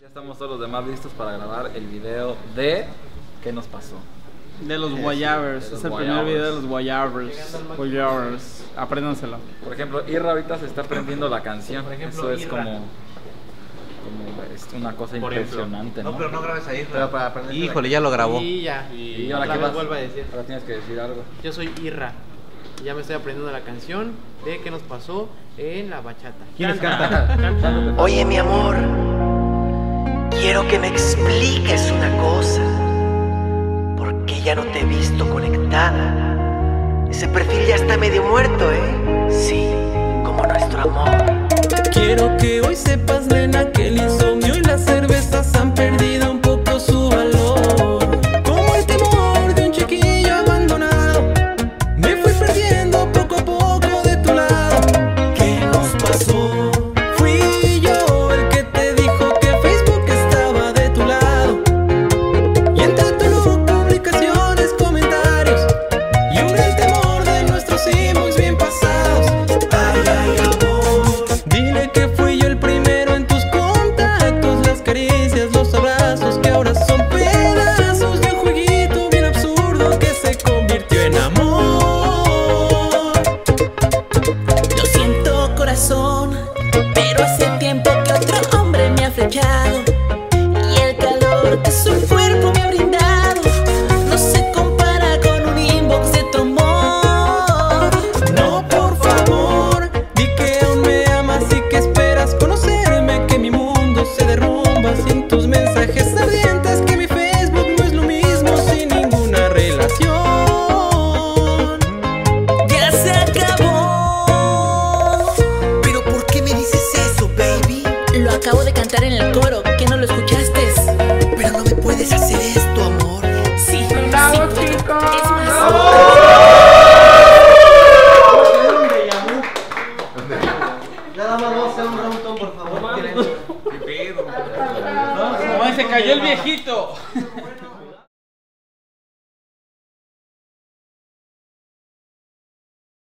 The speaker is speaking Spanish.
Ya estamos todos los demás listos para grabar el video de ¿Qué nos pasó? De los Guayabers. de los Es el primer video de los Guayabers. Guayabers. Apréndanselo. Por ejemplo, Irra ahorita se está aprendiendo la canción. Por ejemplo, Eso es Irra. como, como es una cosa Por ejemplo. impresionante, ¿no? No, pero no grabes ahí. Pero para aprender. Híjole, ya lo grabó. Y ya. Y ahora otra qué vez vas? vuelvo a decir. Ahora tienes que decir algo. Yo soy Irra. Y ya me estoy aprendiendo la canción de qué nos pasó en la bachata. ¿Quiénes Canta, canta. Oye, mi amor, quiero que me expliques una cosa. ¿Por qué ya no te he visto conectada? Ese perfil ya está medio muerto, ¿eh? Sí, como nuestro amor. Quiero que hoy sepas, nena, cantar en el coro, ¿que no lo escuchaste? Pero no me puedes hacer esto, amor. Sí, sí. Es más, Nada más vamos a hacer un round por favor. No, se cayó el viejito.